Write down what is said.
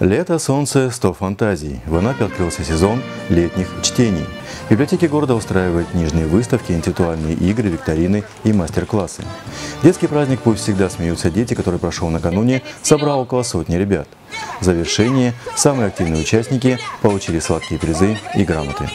Лето, солнце, сто фантазий. В Анапе открылся сезон летних чтений. Библиотеки города устраивают книжные выставки, интеллектуальные игры, викторины и мастер-классы. Детский праздник «Пусть всегда смеются дети», который прошел накануне, собрал около сотни ребят. В завершение самые активные участники получили сладкие призы и грамоты.